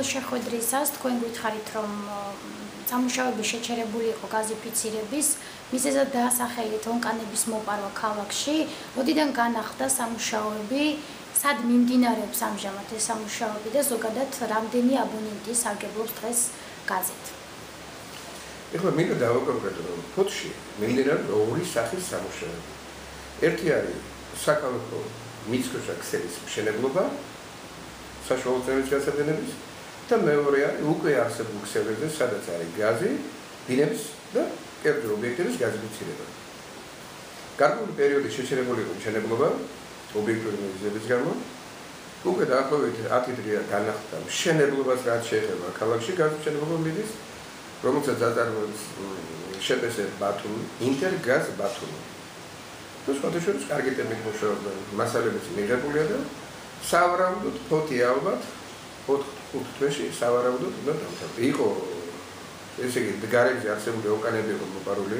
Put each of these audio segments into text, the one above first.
საბოლოო შეხვედრისას თქვენ გითხარით, რომ სამუშაოები შეჩერებული იყო გაზიფიცირების მიზეზად დაასახელეთ ონკანების მოპარვა ქალაქში. როდიდან განახლდა სამუშაოები? სად მიმდინარეობს ამჟამად ეს სამუშაოები და ზოგადად რამდენი აბონენტი სარგებლობს დღეს გაზით? ეხლა მინდა დავაკონკრეტო რომ ფოთში მიმდინარეობს ორი სახის სამუშაოები. ერთი არის საკალკო მიწკოშა ქსელის მშენებლობა საშუალო წევის გასადენების და მეორე არის უკვე არსებულ ქსელებზე, სადაც არის გაზი, ბინებს და კერძო ობიექტების გაზიფიცირება. გარკვეული პერიოდი შეჩერებული იყო მშენებლობა ობიექტური მიზეზების გამო. უკვე დაახლოებით 10 დღეა განახლდა მშენებლობას რაც შეეხება ქალაქში გაზმშენებლობა მიდის, რომელსაც აწარმოებს შპს ბათუმი, ინტერგაზ ბათუმი. თუ შეხოთშორის კარგი ტემპით მუშაობდა, მასალებიც მიღებულია და სავარაუდოდ ფოთი ალბათ 4-5 თვეში სავარაუდოდ უნდა დამთავრდეს. იყო ესე იგი გარეგზე არსებული ოკანები იყო მოპარული.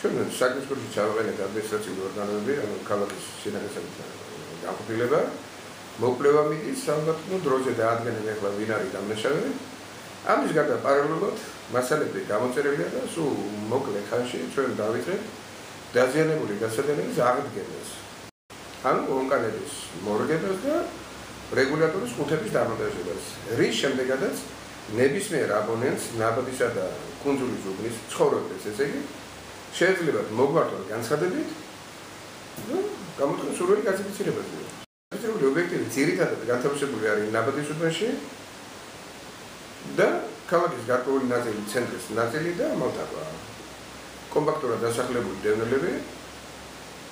ჩვენ საკუთრებით ჩავაყენეთ ადმინისტრაციული ორგანოები, ანუ ქალაქის შინაგანსაკუთრება გაყოფილება. მოკვლევა მიდის ნუ დროზე დაადგენენ ახლა ვინ არის დამნაშავე. ამის გარდა პარალელურად მასალები გამოწერილია და სულ მოკლე ხანში ჩვენ დავიწყეთ დაზიანებული გასადენების აღდგენას. ანუ ონკანების მორგებას და რეგულატორის ხუთების დამონტაჟებას. რის შემდეგაც ნებისმიერ აბონენტს ნაბადისა და კუნძულის უბნის ცხოვრობდეს, ესე იგი, შეიძლება მოგვართონ განცხადებით და გამოთქვას სურვილი გაზიფიცირებაზე. ეს ობიექტივი ძირითადად განთავსებული არის ნაბადის უბნში და ქალაქის გარკვეული ნაწილი, ცენტრის ნაწილი და მალტავა. კომპაქტურად დასახლებული დევნილები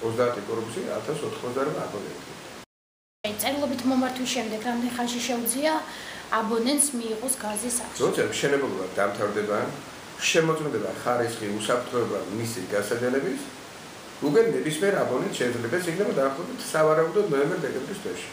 30 კორპუსი 1088 აბონენტი. წერილობით მომართვის შემდეგ რამდენ ხანში შეუძლია აბონენტს მიიღოს გაზის აქვს? როცა მშენებლობა დამთავრდება, შემოწმდება ხარისხი უსაფრთხოება მისი გასადენების, უკვე ნებისმიერ აბონენტს შეიძლება შეიძლება დაახლოებით სავარაუდოდ ნოემბერ-დეკემბრის თვეში.